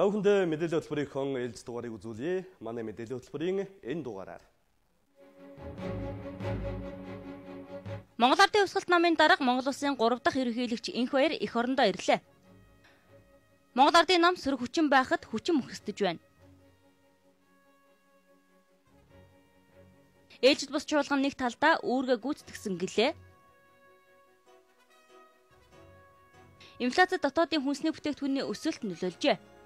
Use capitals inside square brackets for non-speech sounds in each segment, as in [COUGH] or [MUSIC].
Та бүхэндээ мэдээллийн хөтөлбөрийн ээлж дугаарыг үзүүлье. Манай мэдээллийн хөтөлбөрийн энэ дугаараар Монгол Ардын Хувьсгалт намын дарга Монгол Улсын 3 дахь ерөнхийлөгч Инх баяр эх орондоо ирлээ. Монгол Ардын нам сөрөг хүчин байхад хүчин мөхөсдөж байна. Ээлжид бус чуулган нэг талдаа үүргээ гүйцэтгсэн гэлээ. Инфляци дотоодын хүнсний бүтээгдэхүүний өсөлт нөлөөлжээ.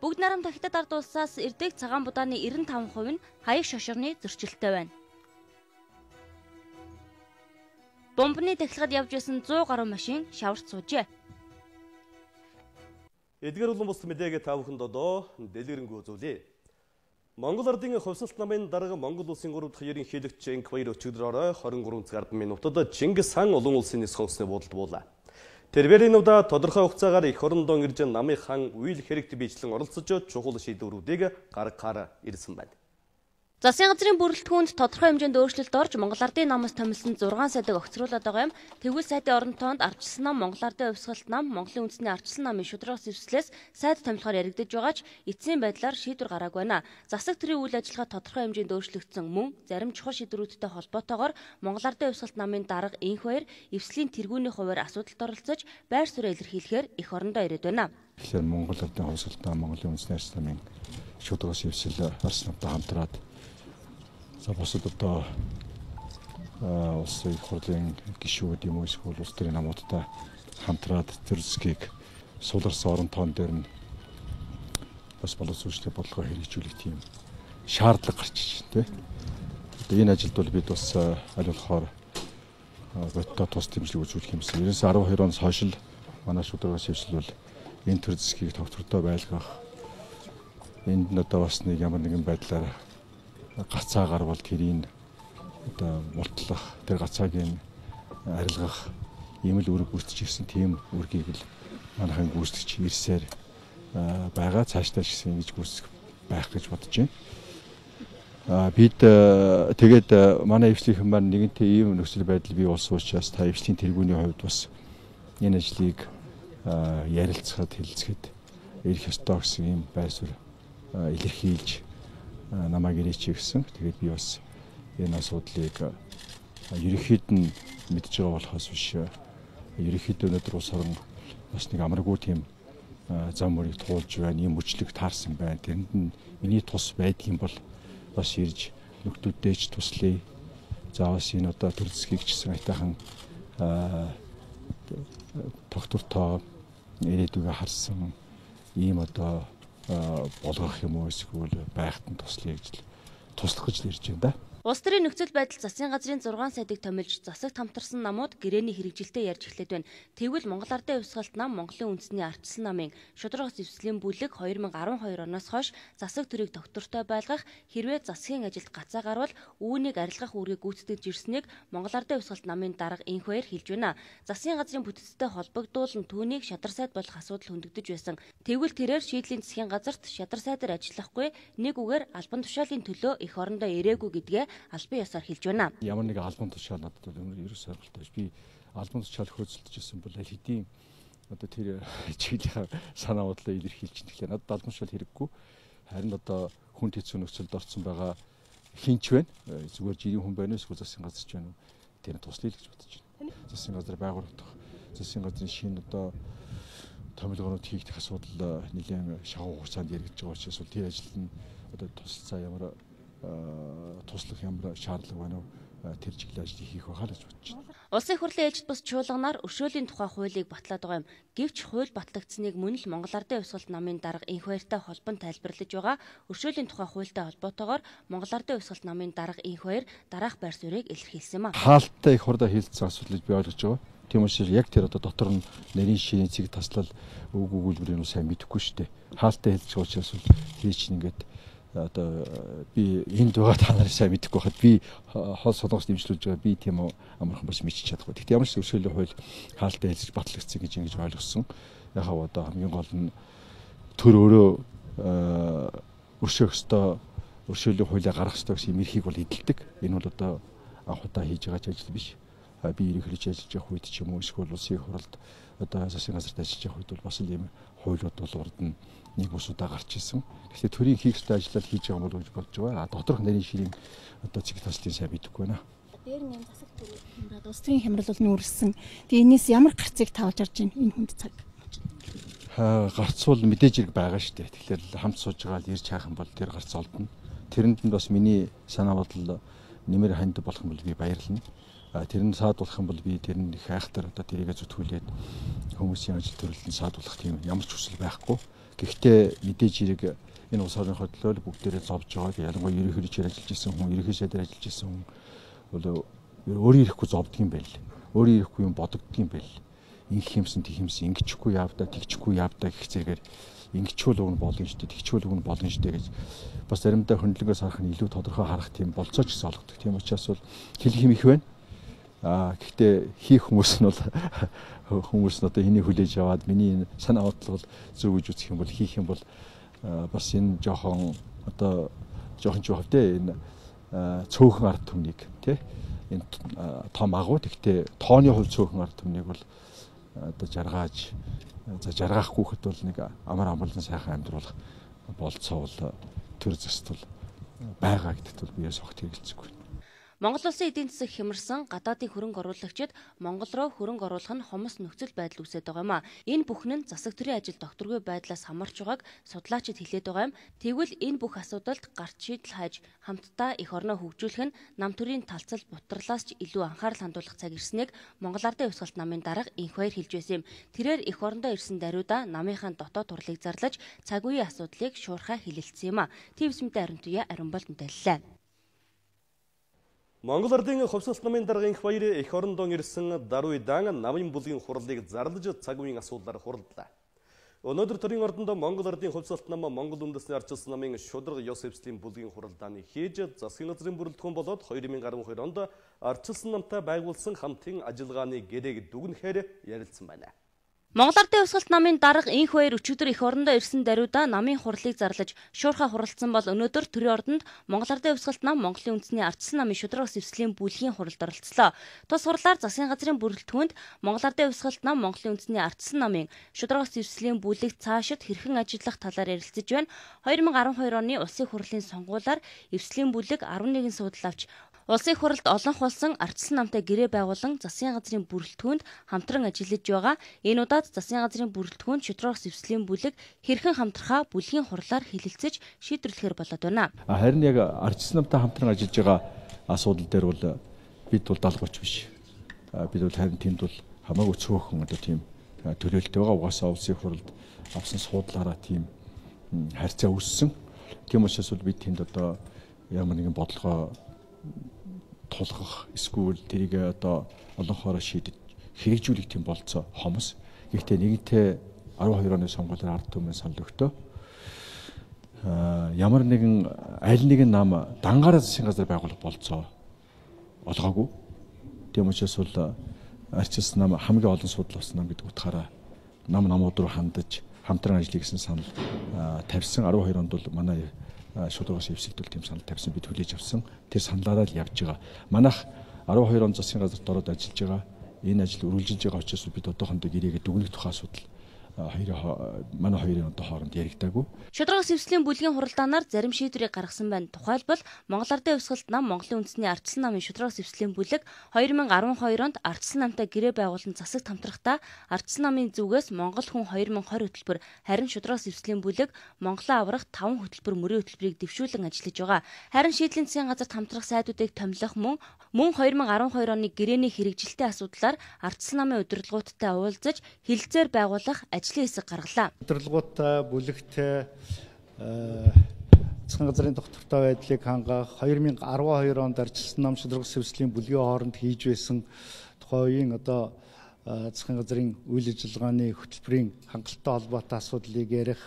Бүгд нарам тахитад ард улсаас ирдэг цагаан будааны 95% нь хаяг шошорны зөрчилтэй байна. Бомбны дахилгад явж исэн 100 гаруй машин шаварч суужээ. Эдгээр улам бус мэдээгээ та бүхэнд одоо дэлгэрэнгүй үзүүлье. Монгол Ардын хувьсалт намын дарга Монгол улсын 3 дахь ерөнхийлөгч Энк баяр өчигдөр орой 23 цаг 10 минутад Чингис хаан улан улсын нис хонсны буудалд буулаа. Тэрвэринуда тодорхой хугацаагаар эх орондоо ирж намын хан үйл хэрэгт биечлэн оролцож чухал шийдвэрүүдийг гаргахаар ирсэн байна. Засгийн газрын бүрэлдэхүүнд тодорхой хэмжээнд өөрчлөлт орж Монгол Ардын намаас томилсон 6 сайдыг огцруулаад байгаа юм. Тэгвэл сайдын оронтоонд ардчилсан нам Монгол Ардын хувьсгалт нам Монголын үндэсний ардчилсан намын шударгаас зэвслээс сайд томилохоор яригдж байгаа ч эцсийн байдлаар шийдвэр гараагүй байна. Засаг төрийн үйл ажиллагаа тодорхой хэмжээнд өөрчлөгдсөн мөн зарим чухал шийдвэрүүдтэй холбоотойгоор Монгол Ардын хувьсгалт намын дарга Инх баяр эвслийн тэргүүний хуваар асуудалд оролцож байр суурь илэрхийлэхээр эх орондоо ирээд байна. Тэгэхээр Монгол Ардын хувьсгалт нам Монголын үндэсний ардчилсан намын шударгаас эвсэл Орос намтай хамтраад За бусад одоо улсын хурлын гишүүд юм уу эсвэл улс төрийн намуудтай хамтраад тэр зэсгийг суулгарсан орон тоон дээр нь бас боловсруулалтын бодлогоо хэрэгжүүлэх тийм шаардлага гарч иж байна тийм. Энэ ажилд бол бид бас аль болохоор бодтой тус дэмжлэг үзүүлэх юмсан. 1912 оноос хойш л манай шударгаас хөвсөл бол энэ төр зэсгийг тогтвортой байлгах энд нь одоо бас нэг ямар нэгэн байдлаар гацаагаар бол тэрийг одоо мултлах тэр гацаагийн арилгах ийм л үүрэг гүйцэж ирсэн тийм үүргийг л манайхан гүйцэтгэж ирсээр байгаа цаашдаа ч гэсэн ингэж гүйцэх байх гэж бодож байна. А бид тэгээд манай эвслийн хүмүүс нэгэнтээ ийм нөхцөл байдал бий болсон учраас та эвслийн тэргүүний хувьд бас энэ ажлыг ярилцахад хэлцэхэд ирэх ёстой гэсэн ийм байр суурь илэрхийлж намайг ирээч гэсэн. Тэгээд би бас энэ асуудлыг ерөнхийд нь мэдж байгаа болохоос биш ерөнхийд өнөөдөр ус орон бас нэг амаргүй тийм зам мөрийг туулж байна. Ийм мөчлөг таарсан байна. Тэрэнд нь миний тус байдгийн бол бас ирж нөхдүүдтэйч туслая. За бас энэ одоо төр зэсгийг ч гэсэн айтайхан тогтвортой ирээдүгэ харсан ийм одоо болгох юм уу эсвэл байхад нь туслая гэж туслах гэж ирж байна да. Улс төрийн нөхцөл байдал засгийн газрын 6 сайдыг томилж засагт хамтарсан намууд гэрээний хэрэгжилтэд ярьж эхлэв байна. Тэгвэл Монгол Ардын Хувьсгалт нам Монголын үндэсний ардчилсан намын шударга зэвслийн бүлэг 2012 оноос хойш засаг төрийг доктортой байлгах хэрвээ засгийн ажилд гацаа гарвал үүнийг арилгах үүргийг гүйцэтгэж ирснийг Монгол Ардын Хувьсгалт намын дарга инх баяр хэлж байна. Засгийн газрын бүтцтэй холбогдуулан түүнийг шадар сайд болох асуудал хөндөгдөж байсан. Тэгвэл тэрээр шийдлийн засгийн газарт шадар сайдаар ажиллахгүй нэг үгээр албан тушаалын төлөө эх орондоо ирээгүй гэдгээ албан ёсоор хэлж байна. Ямар нэг албан тушаал надад бол ерөөс ойлголттой биш. Би албан тушаал хөөцөлдөж ирсэн бол аль хэдийн одоо тэр чиглэлийн санаа бодлоо илэрхийлж тэгэхээр надад албан тушаал хэрэггүй. Харин одоо хүн хэцүү нөхцөлд орсон байгаа хинч байна. Э, зүгээр жирийн хүн байна уу эсвэл засгийн газар ч байна уу? Тэр туслая л гэж бодож байна. Засгийн газар байгуулагдах засгийн газрын шинэ одоо томилгоонууд хийгдэх асуудал э, нэлээд шавуу хугацаанд яригдж байгаа учраас тэр ажил нь одоо тусалцаа ямар туслах ямар шаардлага байна уу э, тэр чиглэл ажлыг хийх байхаа л гэж бодож байна. Улсын хурлын ээлжид бус чуулганаар өршөөлийн тухай хуулийг батлаад байгаа юм. Гэвч хууль батлагдсныг мөн л Монгол Ардын Хувьсгалт намын дарга инх баяртай холбон тайлбарлаж байгаа. Өршөөлийн тухай хуультай холбоотойгоор Монгол Ардын Хувьсгалт намын дарга инх баяр дараах байр суурийг илэрхийлсэн юм а. Хаалттай их хурдаа хилцсэн асуудлыг би ойлгож байгаа. Тийм учраас яг тэр одоо дотор нь нарийн шинэ цэг таслал үг өгүүлбэрийг нь сайн мэдэхгүй шүү дээ. Хаалттай хэлж байгаа учраас тэр чинь ингээд одоо би энд байгаа та нарыг сайн мэдэхгүй хахад би хол солонгос дэмжлүүлж байгаа би тийм амархан бас мэдчих чадахгүй. Гэхдээ ямар ч өршөөлийн хууль хаалттай хэлж батлагдсан гэж ингэж ойлгосон. Яхав одоо хамгийн гол нь төр өөрөө өршөөх ёстой өршөөлийн хуулийг гаргах ёстой гэсэн юм эрхийг бол эдэлдэг. Энэ бол одоо анх удаа хийж байгаа ажил биш. би ерөнхийлж ажиллаж явах үед ч юм уу эсвэл улсын их хурлд одоо засгийн газарт ажиллаж явах үед бол бас ийм хуулиуд бол урд нь нэг усудаа гарч исэн. Тэгэхээр төрийн хийх ёстой ажлаа хийж байгаа болов гэж бодож байгаа. Доторх нарийн ширийн одоо цэг таслын сайн бидэхгүй байна. Дээр нэм засаг төрийн хямраад улс төрийн хямрал бол нүүрсэн. Тэгээ энэс ямар гарцыг тавж орж байна энэ хүнд цаг. Гарцуул мэдээж хэрэг байгаа шүү дээ. Тэгэхээр хамт сууж байгаа л ирж хайх юм бол тэр гарц олдно. Тэрэнд нь бас миний санаа бодол нэмэр ханд болох юм бол би баярлна тэр нь саадуулах юм бол би тэр нь их айхтар одоо тэрийгэ зүтгүүлээд хүмүүсийн ажил төрөлд нь саадуулах тийм ямар ч хүсэл байхгүй. Гэхдээ мэдээж хэрэг энэ улс орны хөдлөл бүгдээрээ зовж байгаа. Ялангуяа ерөнхийлөгчөөр ажиллаж исэн хүн, ерөнхий сайдаар ажиллаж исэн хүн бол өөрөө ирэхгүй зовдөг юм байл. Өөрөө ирэхгүй юм бодогддог юм байл. Инх юмсан тэг юмсан ингэчихгүй явдаа, тэгчихгүй явдаа гэх зэрэгээр ингэчүүл уг нь болно шүү дээ, тэгчүүл уг нь болно шүү дээ гэж бас заримдаа хөндлөнгөөс харах нь илүү тодорхой харах тийм болцоо ч гэсэн олгодог. Тийм учраас бол хэл хэм их байна. Аа гэхдээ хийх хүмүүс нь бол [LAUGHS] хүмүүс нь одоо энийг хүлээж аваад миний санаа бодлого бол зөв гэж үзэх юм бол хийх юм бол бас энэ жоохон одоо жоохон ч хөвдөө энэ цөөхөн ард түмнийг тий энэ том агуу гэхдээ тооны хувь цөөхөн ард түмнийг бол одоо жаргааж за жаргаахгүй хэд бол нэг амар амгалан сайхан амьдруулах болцоо бол төр зэстэл байгаа гэдэгт бол бие согт хэрэгэлцэхгүй. Монгол улсын эдийн засаг хямарсан гадаадын хөрөнгө оруулагчид Монгол руу хөрөнгө оруулах нь хомос нөхцөл байдал үүсэж байгаа юм а. Энэ бүхэн нь засаг төрийн ажил докторгүй байдлаас хамаарч байгааг судлаачид хэлээд байгаа юм. Тэгвэл энэ бүх асуудалд гарт шийдэл хайж хамтдаа их орноо хөгжүүлэх нь нам төрийн талцал бутарлаас ч илүү анхаарал хандуулах цаг ирснийг Монгол Ардын Хувьсгалт намын дарга инх баяр хэлж байсан юм. Тэрээр их орондоо ирсэн даруйда намынхаа дотоод турлыг зарлаж цаг үеийн асуудлыг шуурхай хэлэлцсэн юм а. Твсмтэй ариун туяа ариун болт мэдээллээ. Монгол Ардын хувьсгалт намын дарга инх баяр эх орондоо ирсэн даруйдаан намын бүлгийн хурлыг зарлаж цаг үеийн асуудлаар хуралдлаа. Өнөөдөр төрийн ордонд Монгол Ардын хувьсгалт нам Монгол үндэсний арчилсан намын шудраг ёс хэвслийн бүлгийн хуралдааны хийж засгийн газрын бүрэлдэхүүн болоод 2012 онд арчилсан намтай байгуулсан хамтын ажиллагааны гэрээг дүгнэхээр ярилцсан байна. Монгол Ардын Хувьсгалт намын дарга инх баяр өчигдөр их орондоо ирсэн даруйда намын хурлыг зарлаж шуурхай хуралцсан бол өнөөдөр төрийн ордонд Монгол Ардын Хувьсгалт нам Монголын үндэсний ардчсан намын шударга сэвслийн бүлгийн хуралд оролцлоо. Тус хурлаар засгийн газрын бүрэлдэхүүнд Монгол Ардын Хувьсгалт нам Монголын үндэсний ардчсан намын шударга сэвслийн бүлэг цаашид хэрхэн ажиллах талаар ярилцаж байна. 2012 оны улсын хурлын сонгуулиар эвслийн бүлэг 11 суудал авч Улсын хурлд олон хулсан ардчилсан намтай гэрээ байгуулан засгийн газрын бүрэлдэхүүнд хамтран ажиллаж байгаа. Энэ удаад засгийн газрын бүрэлдэхүүнд шудраг зэвслийн бүлэг хэрхэн хамтрахаа бүлгийн хурлаар хэлэлцэж шийдвэрлэхээр болоод байна. Харин яг ардчилсан намтай хамтран ажиллаж байгаа асуудал дээр бол бид бол даалгаварч биш. Бид бол харин тэнд бол хамаагүй цөөхөн одоо тийм төлөөлөлт байгаа. Угаасаа улсын хурлд авсан суудлаараа тийм харьцаа үүссэн. Тийм учраас бол бид тэнд одоо ямар нэгэн бодлогоо тулгах эсвэл тэрийг одоо олон хоороо шийдэж хэрэгжүүлэх тийм болцоо хомос. Гэхдээ нэгэнтээ 12 оны сонгуулиар ард түмэн санал өгтөө. Аа ямар нэгэн аль нэгэн нам дангаараа засгийн газар байгуулах болцоо олгоогүй. Тийм учраас бол арчилсан нам хамгийн олон судал болсон нам гэдэг утгаараа нам намууд руу хандаж хамтран ажиллая гэсэн санал тавьсан 12 онд бол манай шударгаас эвсэгдэл тийм санал тавьсан бид хүлээж авсан. Тэр саналаараа л явж байгаа. Манайх 12 он засгийн газарт ороод ажиллаж байгаа. Энэ ажил үргэлжилж байгаа учраас бид одоохондоо гэрээгээ дүгнэх тухай асуудал хоёрын манай хоёрын одоо хооронд яригдаагүй. Шударга сэвслийн бүлгийн хуралдаанаар зарим шийдвэрийг гаргасан байна. Тухайлбал Монгол Ардын Хувьсгалт нам Монголын үндэсний ардчилсан намын шударга сэвслийн бүлэг 2012 онд ардчилсан намтай гэрээ байгуулан засагт хамтрахдаа ардчилсан намын зүгээс Монгол хүн 2020 хөтөлбөр харин шударга сэвслийн бүлэг Монголоо аврах 5 хөтөлбөр мөрийн хөтөлбөрийг дэвшүүлэн ажиллаж байгаа. Харин шийдлийн засгийн газарт хамтрах сайдуудыг томилох мөн мөн 2012 оны гэрээний хэрэгжилтийн асуудлаар ардчилсан намын удирдлагуудтай уулзаж хилцээр байгуулах ажлын хэсэг гаргалаа. Удирдлагуудтай бүлэгтэй засгийн газрын доктортой байдлыг хангах 2012 онд арчилсан нам шударга сэвслийн бүлгийн хооронд хийж байсан тухайн үеийн одоо засгийн газрын үйл ажиллагааны хөтөлбөрийн хангалттай холбоотой асуудлыг ярих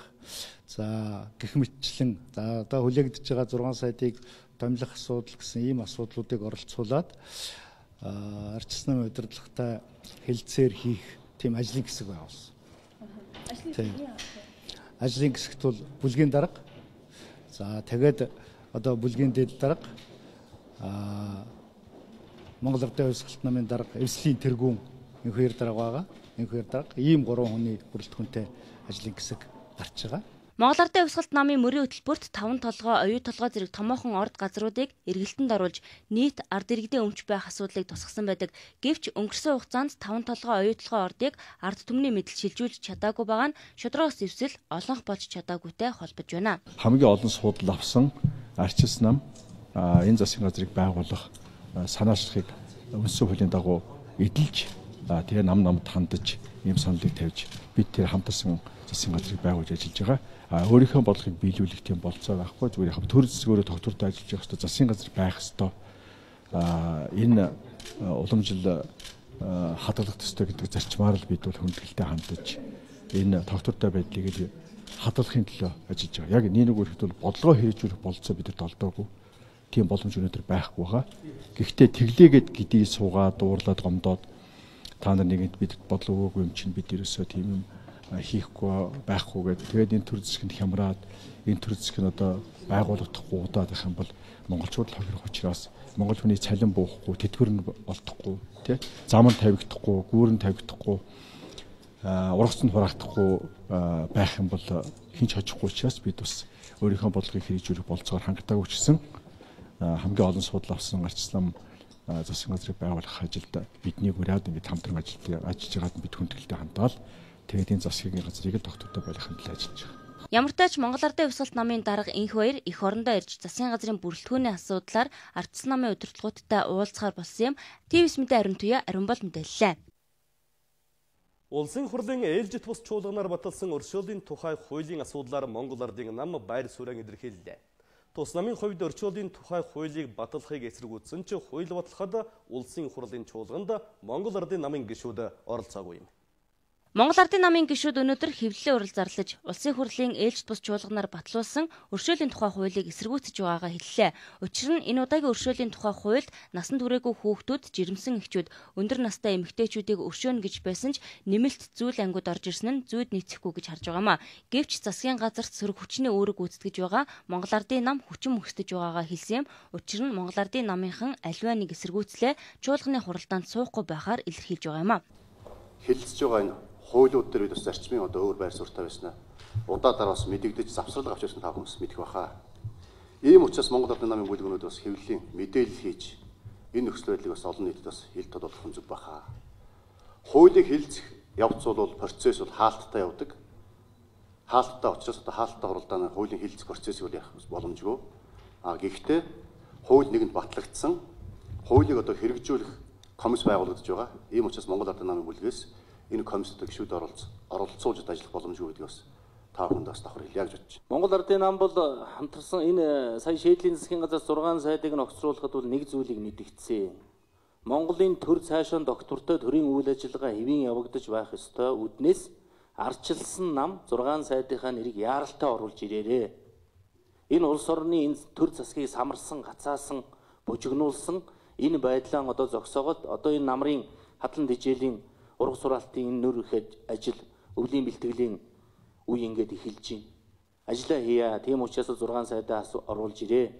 за гэх мэтчлэн за одоо хүлээгдэж байгаа 6 сайтыг томилох асуудал гэсэн ийм асуудлуудыг оролцуулаад арчилсан намын удирдлагатай хэлцээр хийх тийм ажлын хэсэг байгуулсан. Ажлын хэсэгт бол бүлгийн дарга. За тэгээд одоо бүлгийн дэд дарга аа Монгол Ардын хувьсгалт намын дарга эвслийн тэргүүн энхээр дарга байгаа. Энхээр дарга ийм гурван хүний бүрэлдэхүүнтэй ажлын хэсэг гарч байгаа. Монгол Ардын Хувьсгалт намын мөрийн хөтөлбөрт 5 толгой, оюу толгой зэрэг томоохон орд газруудыг эргэлтэнд оруулж нийт ард иргэдийн өмч байх асуудлыг тусгасан байдаг. Гэвч өнгөрсөн хугацаанд 5 толгой, оюу толгой ордыг ард түмний мэдл шилжүүлж чадаагүй байгаа нь шудрагс эвсэл олонх болж чадаагүйтэй холбож байна. Хамгийн олон судал авсан арчилс нам энэ засгийн газрыг байгуулах санаачлахыг өнсөн хуулийн дагуу эдэлж тэгээ нам намд хандаж ийм саналыг тавьж бид тэр хамтарсан засгийн газрыг байгуулж ажиллаж байгаа өөрийнхөө бодлогыг биелүүлэх тийм болцоо байхгүй зүгээр яг төр зэсгөөрөө тогтвортой ажиллаж явах хэрэгтэй засгийн газар байх хэрэгтэй энэ уламжил хадгалах төстэй гэдэг зарчмаар л бид бол хүндгэлтэй хандаж энэ тогтвортой байдлыг л хадгалахын төлөө ажиллаж байгаа. Яг нэг нэг үргэлжлэл бодлогоо хэрэгжүүлэх болцоо бидэд олдоогүй. Тийм боломж өнөөдөр байхгүй байгаа. Гэхдээ тэглээгээд гэдгийг суугаад дуурлаад гомдоод та нар нэгэнд бид бодлого өгөөгүй юм чинь бид ерөөсөө тийм юм хийхгүй байхгүйгээд тэгээд энэ төр зэсгэнд хямраад энэ төр зэсг нь одоо байгуулагдахгүй удаад байх юм бол монголчууд л хохирох учраас монгол хүний цалин буухгүй тэтгэр нь олдохгүй тий? Зам нь тавигдахгүй гүүрэн тавигдахгүй ургац нь хураагдахгүй байх юм бол хинч хожихгүй учраас бид бас өөрийнхөө бодлогыг хэрэгжүүлэх болцоогоор хангалттай хүчсэн хамгийн олон судал авсан арчлам засгийн газрыг байгуулах ажилд бидний гураад ингээд хамтран ажиллаж байгаад бид хүндгэлтэй хандаал Тэгээд энэ засгийн газрыг л тогтвортой байлгахын төлөө ажиллаж байгаа. Ямар ч тач Монгол Ардын Хувьсгалт намын дарга инх баяр их орондоо ирж засгийн газрын бүрэлдэхүүний асуудлаар ардсан намын удирдлагуудтай уулзахаар болсон юм. ТВС мэдээ ариун туяа ариун бол мэдээллээ. Улсын хурлын ээлжит бус чуулганаар баталсан өршөөлийн тухай хуулийн асуудлаар Монгол Ардын нам байр суурин илэрхийллээ. Тус намын хувьд өршөөлийн тухай хуулийг баталахыг эсэргүүцсэн ч хууль баталахад улсын хурлын чуулганд Монгол Ардын намын гишүүд оролцоогүй юм. Монгол Ардын намын гишүүд өнөөдөр хэвлэлийн урал зарлаж улсын хурлын ээлжид бус чуулганаар батлуулсан өршөөлийн тухай хуулийг эсэргүүцэж байгаагаа хэллээ. Учир нь энэ удаагийн өршөөлийн тухай хуульд насан туршаагүй хүүхдүүд, жирэмсэн эхчүүд, өндөр настай эмэгтэйчүүдийг өршөөнө гэж байсан ч нэмэлт зүйл ангууд орж ирсэн нь зүйд нийцэхгүй гэж харж байгаамаа. Гэвч засгийн газарт сөрөг хүчний үүрэг гүйцэтгэж байгаа Монгол Ардын нам хүчин мөхсдөж байгаагаа хэлсэн юм. Учир нь Монгол Ардын намынхан аливаа нэг эсэргүүцлээ чуулганы хуралдаанд суухгүй байхаар илэрхийлж байгаа юм а. Хэлэлцэж байгаа энэ хуулиуд дээр бид бас зарчмын одоо өөр байр суурьтай байснаа удаагаар бас мэдэгдэж завсрал авч ирсэн та хүмүүс мэдэх баха. Ийм учраас Монгол Улсын намын бүлгүүнүүд бас хэвлэлийн мэдээлэл хийж энэ нөхцөл байдлыг бас олон нийтэд бас хил тодорхойлох хүн зүг баха. Хуулийг хилцэх явц бол процесс бол хаалттай явдаг. Хаалттай учраас одоо хаалттай хуралдааны хуулийн хилцэх процессыг бол явах боломжгүй. А гэхдээ хууль нэгэнд батлагдсан хуулийг одоо хэрэгжүүлэх комисс байгуулагдаж байгаа. Ийм учраас Монгол Улсын намын бүлгээс энэ комиссод гişүүд оролц оролцуулж ажиллах боломжгүй гэдгийг бас та бүхэнд бас давхар хэлье гэж байна. Монгол Ардын нам бол хамтарсан энэ сая шийдлийн засгийн газар 6 сайдыг нөхцруулахад бол нэг зүйлийг мэдгдсэн. Монголын төр цаашаа доктортой төрийн үйл ажиллагаа хэвийн явагдаж байх ёстой үднээс арчилсан нам 6 сайдынхаа нэрийг яаралтай оруулж ирээрээ. Энэ улс орны энэ төр засгийг самарсан, гацаасан, бужигнуулсан энэ байдлаа одоо зогсоогод одоо энэ намрын хадлан дижээлийн ураг сураалтын нөр их ажил өвлийн бэлтгэлийн үе ингээд эхэлж байна. Ажлаа хийя. Тийм учраас 6 сайдаа оруулж ирээ.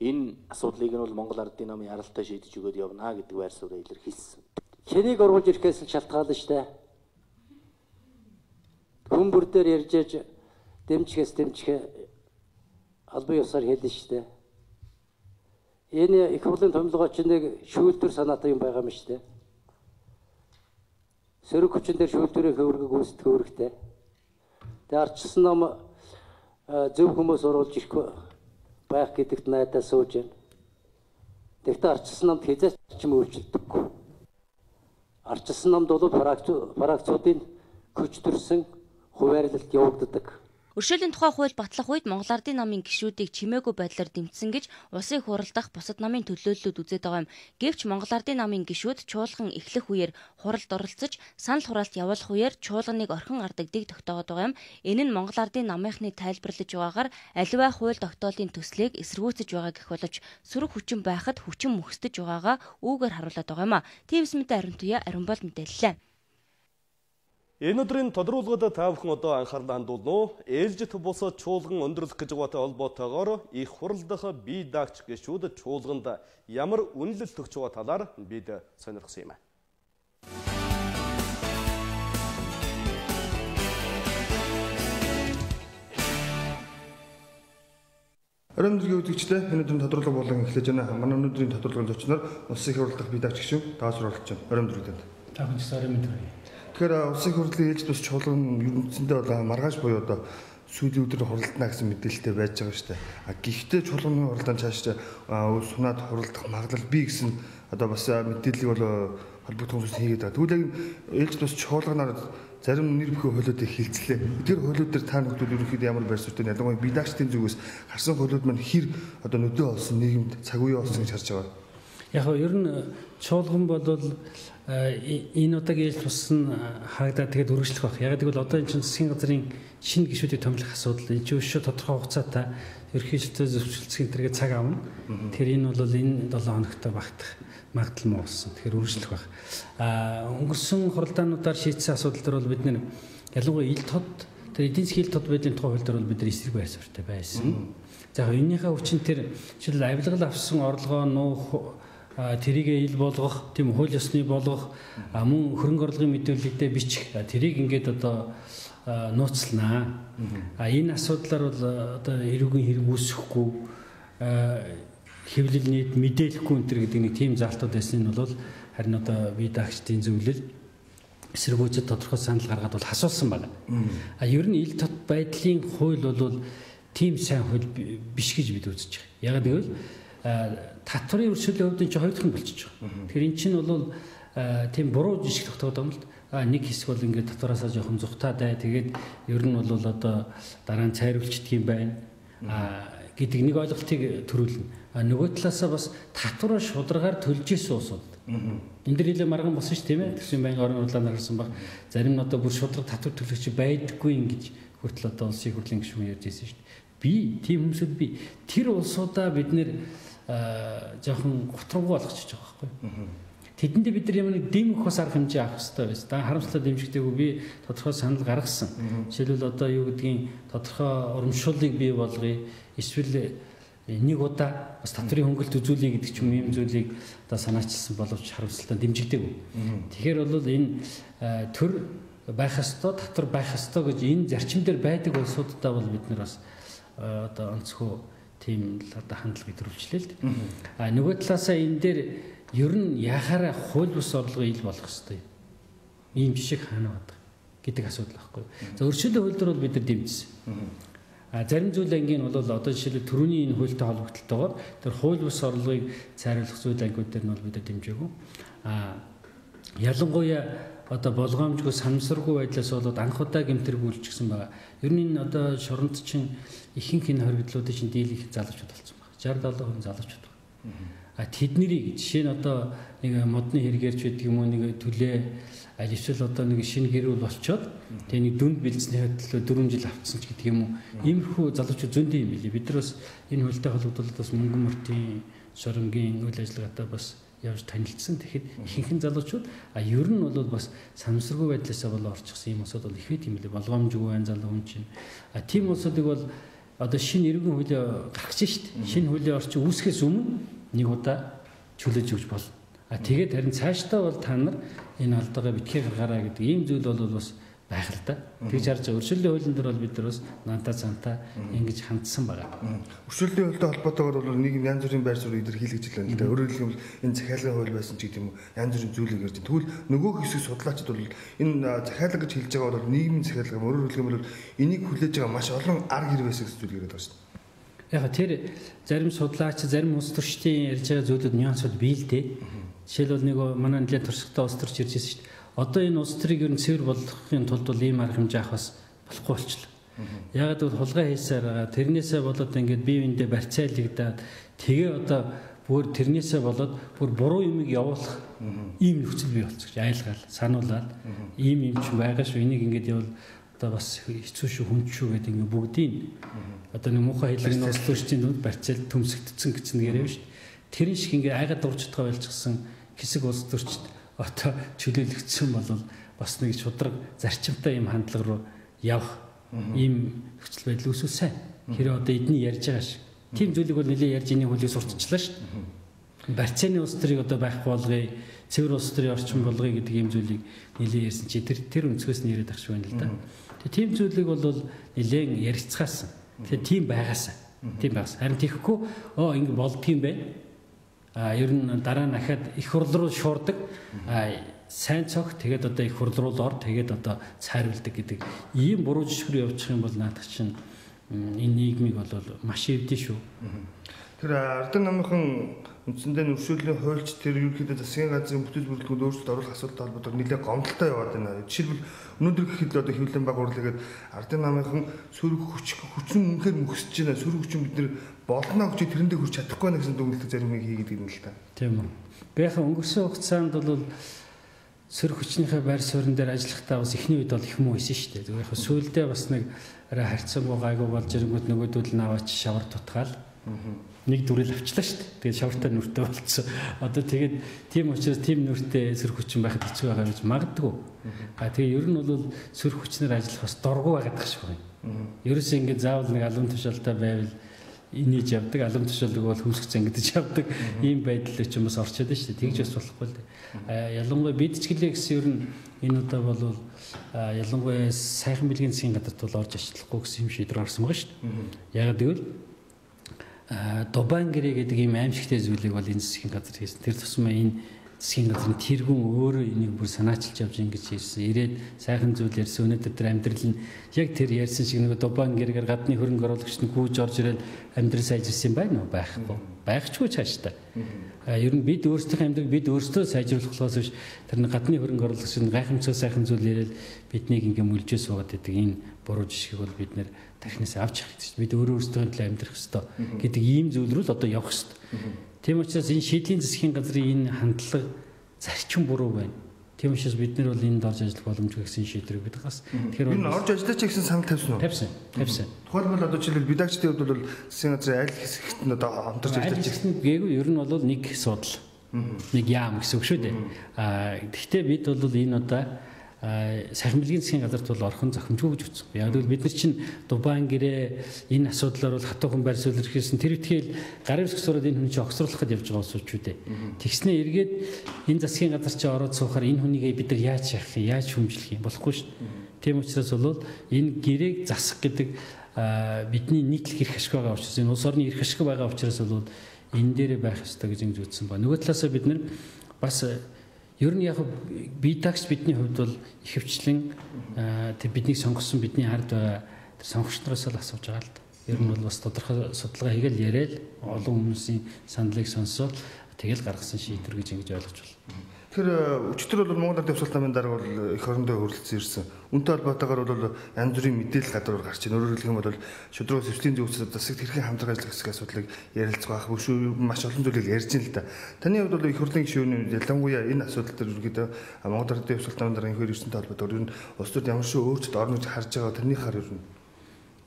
Энэ асуудлыг нь бол Монгол Ардын намын яралтай шийдэж өгөөд явна гэдэг байр суурь илэрхийлсэн. Хэнийг оруулж ирэхээс нь шалтгаална штэ. Хүн бүр дээр ярьж яж дэмжихээс дэмжихээ албан ёсоор хэлнэ штэ. Энэ их хурлын томилгоо чинь нэг шүүлтүр санаатай юм байгаа юм штэ сөрөг хүчин дээр шүүлтүүрийн хөвөргөг үүсдэх үүрэгтэй. Тэгээ арчсан ном зөв хүмүүс оруулж ирэх байх гэдэгт найдаа сууж байна. Тэгтээ арчсан номд хязгаарч ч юм өөрчлөгдөхгүй. Арчсан номд бол фракцуудын хүч төрсөн хуваарлалт явагддаг. Өршөөлийн тухай хууль батлах үед Монгол Ардын намын гишүүдийг чимээгүй байдлаар дэмжсэн гэж улсын хуралдах бусад намын төлөөллүүд үзээд байгаа юм. Гэвч Монгол Ардын намын гишүүд чуулган эхлэх үеэр хуралд оролцож санал хураалт явуулах үеэр чуулганыг орхин ардагдгийг тогтоогод байгаа юм. Энэ нь Монгол Ардын намынхны тайлбарлаж байгаагаар аливаа хууль тогтоолын төслийг эсэргүүцэж байгаа гэх боловч сөрөг хүчин байхад хүчин мөхсдөж байгаагаа үүгээр харуулад байгаа юм а. ТВС мэдээ ариун туяа ариун бол мэдээллээ. Энэ өдрийн тодруулгад та бүхэн одоо анхаарлаа хандуулна уу? Ээлжит бусад чуулган өндөрлөх гэж байгаатай холбоотойгоор их хурлдах бие даагч гişүүд чуулганд ямар үнэлэл төгч байгаа талаар бид сонирхсан юм нэргийн үзэгчлээ энэ өдрийн тодруулга болон эхлэж байна. Манай өнөөдрийн тодруулгын зочноор улсын их хурлдах бие даагч даасвар оролцож байна. Нэргэнд. Та бүхэн ч орон мэд хүргэе. Тэгэхээр улсын хурлын ээлж тус чуулган ерөнхийдөө бол маргааш буюу одоо сүүлийн өдөр хуралдана гэсэн мэдээлэлтэй байж байгаа дээ. А гэхдээ чуулганы хуралдаан цааш сунаад хуралдах магадлал бий гэсэн одоо бас мэдээллийг бол холбогдох хүмүүс хийгээд байгаа. Тэгвэл ээлж тус чуулганаар зарим нэр бүхий хуулиудыг хилцлээ. Тэр хуулиуд дээр та бүхэн ерөнхийдөө ямар байр суурьтай ялангуяа бидагчдын зүгээс гарсан хуулиуд маань хэр одоо нөдөө олсон нийгэмд цаг үе олсон гэж харж байгаа. Яг нь ер нь чуулган бол энэ удаагийн ээлж туссан хаагдаад тэгээд үргэлжлэх байх. Яг гэвэл одоо энэ чинь засгийн газрын шинэ гишүүдийг томилох асуудал энэ чинь өшөө тодорхой хугацаатай ерхийлэлтөө зөвшөлдсөн тэргээ цаг авна. Тэгэхээр энэ бол энэ 7 хоногт багтах магадлал муу болсон. Тэгэхээр үргэлжлэх байх. Аа өнгөрсөн хуралдаануудаар шийдсэн асуудал төр бол бид нэр ялангуяа ил тод тэр эдийн засгийн ил тод байдлын тухай хууль дээр бол бид эсрэг байр суурьтай байсан. За энэнийхээ хүчин тэр жишээл авилгал авсан орлогоо нуух тэрийг ил болгох, тийм хууль ёсны болгох, мөн хөрөнгө орлогын мэдүүлэгдээ бичих тэрийг ингээд одоо нууцлнаа. А энэ асуудлаар бол одоо эрүүгийн хэрэг үүсэхгүй хэвлэл нийт мэдээлэхгүй энэ гэдэг нэг тийм заалтууд байсан нь бол харин одоо бие даагчдын зөвлөл эсэргүүцэд тодорхой санал гаргаад бол хасуулсан байна. А ер нь ил тод байдлын хууль бол тийм сайн хууль биш гэж бид үзэж байгаа. Яг гэвэл татварын өршөөлийн хувьд энэ хоёр дахь нь болчихж байгаа. Тэгэхээр эн чинь бол тийм буруу жишг тогтоод юм л нэг хэсэг бол ингээд татвараасаа жоохон зүхтаадай тэгээд ер нь бол одоо дараа нь цайруулчдаг юм байна а гэдэг нэг ойлголтыг төрүүлнэ нөгөө талаасаа бас татвар шударгаар төлж исэн усууд. Энд дэр нэлээ марган болсон шүү тийм ээ. Тэгсэн байнгын орон хурлаар нарсан баг. Зарим нь одоо бүр шудраг татвар төлөгч байдаггүй ингэж хүртэл одоо улсын хурлын гишүүн ярьж ирсэн дээ. Би тийм хүмүүсд би тэр улсуудаа бид нэр жоохон готроогүй болгочихж байгаа байхгүй. Тэдэндээ бид нар ямар нэг дэм өхөс арга хэмжээ авах хэрэгтэй байсан. Та харамслаа дэмжигдээгүй би тодорхой санал гаргасан. Жишээлбэл одоо юу гэдгийг тодорхой урамшууллыг бий болгоё. Эсвэл нэг удаа бас татврын хөнгөлт үзүүлэе гэдэг ч юм ийм зүйлийг одоо санаачилсан боловч харамсалтай дэмжигдээгүй. Тэгэхээр бол энэ төр байх ёстой, татвар байх ёстой гэж энэ зарчим дээр байдаг улсуудаа бол бид нар бас одоо онцгой тийм л одоо хандлагыг төрүүлжлээ л дээ. А нөгөө талаасаа энэ дээр ер нь яхаараа хууль бус орлого ил болох ёстой. Ийм жишээ хаана байдаг гэдэг асуудал байхгүй. За өршөөлөө хууль дээр бол бид нар дэмжсэн. А зарим зүйл ангийн бол одоо жишээлбэл төрөний энэ хуультай холбогдлолтойгоор тэр хууль бус орлогыг цайруулах зүйл ангиуд дээр нь бол бид дэмжээгүй. А ялангуяа одоо болгоомжгүй санамсаргүй байдлаас болоод анх удаа гэмтэрэг үйлчгсэн байгаа. Ер нь энэ одоо шоронд чинь ихэнх энэ хоригдлуудын чинь дийлэх залуучууд болсон байна. 60 70% залуучууд байна. А тэднийг жишээ нь одоо нэг модны хэрэгэрч байдаг юм уу нэг төлөө аль эсвэл одоо нэг шинэ гэрүүл болчоод тэгээ нэг дүнд бэлдсэний хөдөлөө 4 жил авцсан ч гэдэг юм уу. Иймэрхүү залуучууд зөндөө юм билий. Бид нар бас энэ хөлтэй холбогдуулаад бас мөнгөн мөртийн шоронгийн үйл ажиллагаатай бас явж танилцсан. Тэгэхэд ихэнх залуучууд а ер нь бол бас самсргүй байдлаасаа бол орчихсон юм усуд бол их байт юм лээ. Болгоомжгүй байна залуу хүн чинь. А тийм улсуудыг бол одоо шинэ эргэн хууль гаргаж шít. Шинэ хуулийн орчин үүсгэхээс өмнө нэг удаа чөлөөж өгч болно. А тэгээд харин цаашдаа бол та нар энэ алдаагаа битгий гаргаараа гэдэг ийм зүйл бол бас байх л да. Тэгж харж байгаа. Өршөөллийн хуулийн дээр бол бид нар бас нантаа цантаа ингэж хандсан байгаа. Өршөөллийн хуультай холбоотойгоор бол нэг янз бүрийн байр суурь илэрхийлэгч байна л да. Өөрөөр хэлбэл энэ захиалгын хууль байсан ч гэдэг юм янз бүрийн зүйлийг ярьж. Тэгвэл нөгөө хэсэг судлаачид бол энэ захиалга гэж хэлж байгаа бол нийгмийн захиалга өөрөөр хэлбэл энийг хүлээж байгаа маш олон арга хэрэг байсан гэсэн зүйл яриад байгаа шүү дээ. Яг тэр зарим судлаач, зарим улс төрчдийн ярьж байгаа зүйлүүд нюансууд бий л дээ. Жишээлбэл нэг манай нэлээд туршлагатай улс төрч ярьж байсан шүү дээ. Одоо энэ улс төрийг ер нь цэвэр болгохын тулд бол ийм арга хэмжээ авах бас болохгүй болчихлоо. Яг л хулгай хийсээр байгаа. Тэрнээсээ болоод ингээд бие биендээ барьцаалагдаад тэгээ одоо бүр тэрнээсээ болоод бүр буруу юмыг явуулах ийм нөхцөл бий болчих. Айлгаал, сануулаад ийм юм ч байгаа шүү. Энийг ингээд явал одоо бас хэцүү шүү, хүн шүү гэдэг ингээд бүгдийг одоо нэг муухай хэлэг нослогчдын дунд барьцаал төмсөгдсөн гэсэн нэрээ шүү. Тэрэн шиг ингээ айгаад дурж чадгаа байлчсан хэсэг улс төрчд одоо чөлөөлөгдсөн бол бас нэг шудраг зарчимтай юм хандлага руу явах ийм нөхцөл байдал үүсвэл сайн. Хэрэв одоо эдний ярьж байгаа шиг. Тим зүйлийг бол нэлээд ярьж иний хөлийг сурталчлаа шүү дээ. Барцааны улс төрийг одоо байхгүй болгоё, цэвэр улс төрийн орчин болгоё гэдэг ийм зүйлийг нэлээд ярьсан чи тэр тэр өнцгөөс нь яриад ах шиг байна л да. Тэгээ тийм зүйлийг бол нэлээд ярилцгаасан. Тэгээ тийм байгаасаа. Тийм байгаас. Харин тэгэхгүй оо ингэ болдгийм бай. Ер нь дараа нь ахаад их хурл руу шуурдаг. Сайн цог тэгээд одоо их хурл руу ор тэгээд одоо цайруулдаг гэдэг ийм буруу жишгээр явуучих юм бол наадах чинь энэ нийгмийг бол маш эвдэн шүү. Тэр Ардын намынхан үндсэндээ нөршөөлийн хуульч тэр ерөнхийдөө засгийн газрын бүтэц бүрэлдэхүүнд өөрчлөлт оруулах асуудалтай холбоотой нэлээд гомдолтой яваад байна. Жишээлбэл өнөөдөр гэхэд одоо хөвлөн баг урлагад Ардын намынхан сөрөг хүч хүчин үнэхээр мөхсөж байна. Сөрөг хүчин бид нэр болноо гэж тэрэндээ хүрч чадахгүй байна гэсэн дүгнэлт зарим нэг хийгээд ирнэ л та. Тийм үү. Бяхан өнгөрсөн хугацаанд бол сөрөг хүчнийхээ байр суурин дээр ажиллахдаа бас эхний үед бол их муу исэн шүү дээ. Зүгээр яг сүүлдээ бас нэг арай харьцангуй гайгүй болж ирэнгүүт нөгөөдөл нь аваач шавар тутгаал нэг дүрэл авчлаа шүү дээ. Тэгээд шавартай нүртэй болцсон. Одоо тэгээд тийм учраас тийм нүртэй сөрөх хүчин байхад хэцүү байгаа гэж магадгүй. А тэгээд ер нь бол сөрөх хүчнэр ажиллах бас дургу байгаад тах шиг байна. Ерөөсөө ингээд заавал нэг алуун тушаалтай байвал инээж явдаг, алуун тушаалыг бол хөөсөх зангидж явдаг ийм байдал ч юм бас орчод байна шүү дээ. Тэгж бас болохгүй л дээ. А ялангуяа бид ч гэлээ гэсэн ер нь энэ удаа бол ялангуяа сайхан бэлгийн засгийн газарт бол орж ажиллахгүй гэсэн юм шийдвэр гарсан байгаа шүү дээ. Яг гэвэл Дубайн гэрээ гэдэг ийм аимшигтэй зүйлийг бол энэ засгийн газар хийсэн. Тэр тусмаа энэ засгийн газрын тэргүүн өөрөө энийг бүр санаачилж явж ингэж хийсэн. Ирээд сайхан зүйл ярьсан. Өнөөдөр тэр амьдрал нь яг тэр ярьсан шиг нэг Дубайн гэрээр гадны хөрөнгө оруулагч нь гүйж орж ирээд амьдрал сайжирсан байна уу? Байхгүй. Байхчгүй цааштай. Ер нь бид өөрсдийнхөө амьдралыг бид өөрсдөө сайжруулах болохоос биш тэр гадны хөрөнгө оруулагч нь гайхамшиг сайхан зүйл яриад биднийг ингээм үлжээс байгаа гэдэг энэ буруу жишгийг бол бид нэр тархинаас авч явах гэж бид өөрөө өөрсдөө төлөө амьдрах ёстой гэдэг ийм зүйл рүү л одоо явах ёстой. Тийм учраас энэ шийдлийн засгийн газрын энэ хандлага зарчим буруу байна. Тийм учраас бид нар бол энд орж ажиллах боломжгүй гэсэн шийдвэрийг бид гас. Тэгэхээр энэ орж ажиллаж гэсэн санал тавьсан уу? Тавьсан. Тавьсан. Тухайлбал одоо жишээлбэл бидагчдын хувьд бол засгийн газрын аль хэсэгт нь одоо хамтарч ажиллаж байгаа. Гээгүй ер нь бол нэг судал. Нэг яам гэсэн үг шүү дээ. Аа гэхдээ бид бол энэ одоо сайхан бэлгийн засгийн газарт бол орхон зохимжгүй гэж үзсэн. Яг л бид нар чинь Дубайн гэрээ энэ асуудлаар бол хатуу хүн байр суурь хэрэгсэн тэр ихтгэл гарын үсгс ороод энэ хүн чинь огцруулахад явж байгаа усууч үү дээ. Тэгснээ эргээд энэ засгийн газар чи ороод суухаар энэ хүнийг бид нар яаж яах юм яаж хүмжлэх юм болохгүй шүү дээ. Тийм учраас бол энэ гэрээг засах гэдэг бидний нийтлэг эрх ашиг байгаа учраас энэ улс орны эрх ашиг байгаа учраас бол энэ дээрээ байх ёстой гэж үзсэн ба. Нөгөө талаасаа бид нар бас Ер нь яг би такс бидний хувьд бол ихэвчлэн тэр биднийг сонгосон бидний ард байгаа тэр сонгогч нараас л асууж байгаа л да. Ер нь бол бас тодорхой судалгаа хийгээл яриад олон хүмүүсийн саналыг сонсоод тэгэл гаргасан шийдвэр гэж ингэж ойлгож байна. Тэгэхээр өчтөр бол Монгол явцлын намын дарга бол их орондоо хөрөлдсөн ирсэн. Үнтэй холбоотойгоор бол янз бүрийн мэдээлэл гадуур гарч ийн. Өөрөөр хэлэх юм бол шудраг сэвслийн зөвсөд засагт хэрхэн хамтран ажиллах гэсэн асуудлыг ярилцах байх. Өшөө маш олон зүйлийг ярьж ин л да. Таны хувьд бол их хурлын гишүүний ялангуяа энэ асуудал дээр ерөөдөө Монгол явцлын намын даргын хөр ирсэнтэй холбоотойгоор ер нь улс төрд ямар шиг өөрчлөлт орно гэж харж байгаа тэрний хаар ер нь.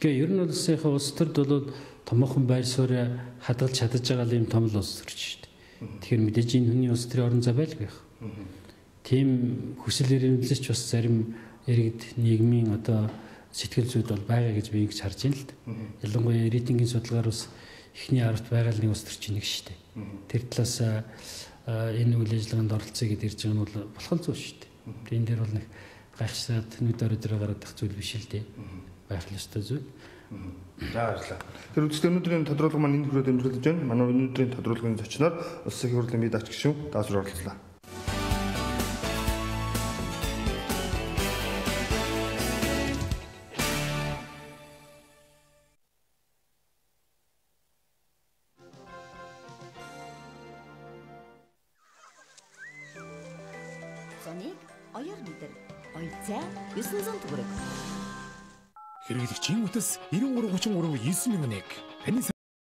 Гэхдээ ер нь саяхан улс төрд бол томоохон байр суурь хадгалж чадаж байгаа юм том л улс төрч шүү дээ. Тэгэхээр мэдээж энэ хүний улс төрийн орон зай байлгүй байх Тийм хүсэл эрмэлзэж бас зарим иргэд нийгмийн одоо сэтгэл зүйд бол байгаа гэж би ингэж харж байна л да. Ялангуяа рейтингийн судалгаар бас эхний 10-т байгаа л нэг ус төрч нэг шүү дээ. Тэр талаас энэ үйл ажиллагаанд оролцъё гэдээ ирж байгаа нь бол болох зүйл шүү дээ. Энэ дээр бол нэг гайхшаад нүд гараад их зүйл биш л дээ. Байх л ёстой зүйл. За баярлалаа. Тэр үстэй өнөөдрийн тодруулга маань энэ хүрээд өндөрлөж байна. Манай өнөөдрийн тодруулгын зочноор Улсын хурлын бие дач гишүүн даасвар орлоо. Үтс 93 33 91. Таны